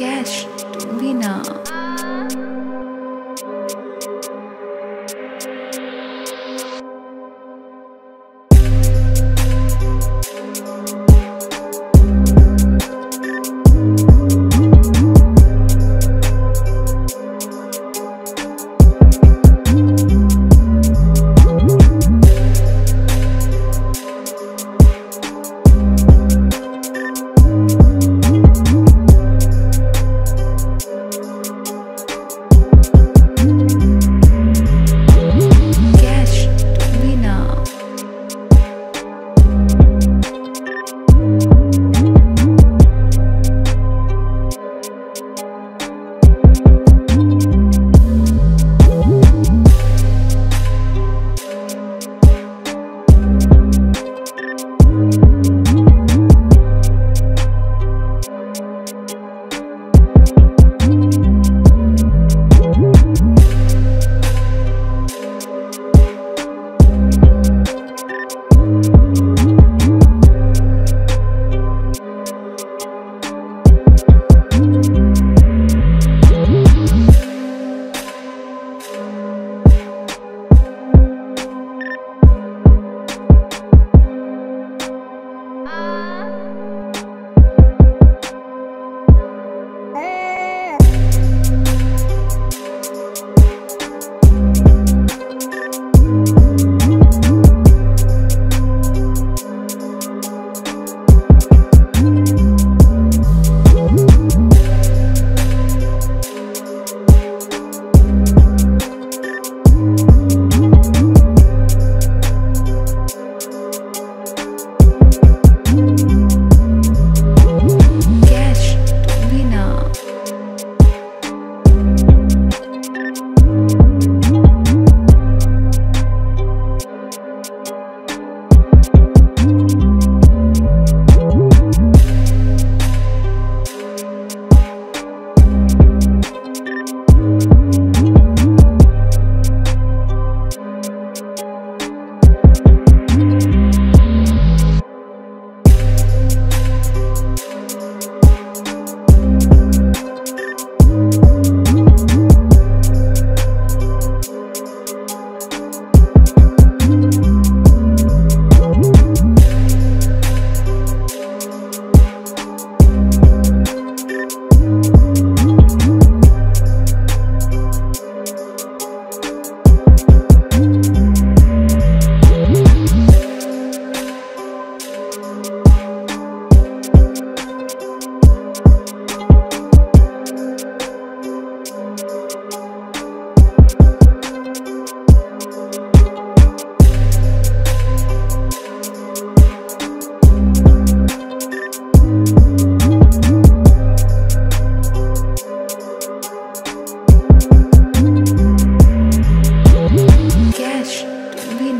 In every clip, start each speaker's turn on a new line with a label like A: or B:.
A: podcast Bina.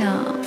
A: uh,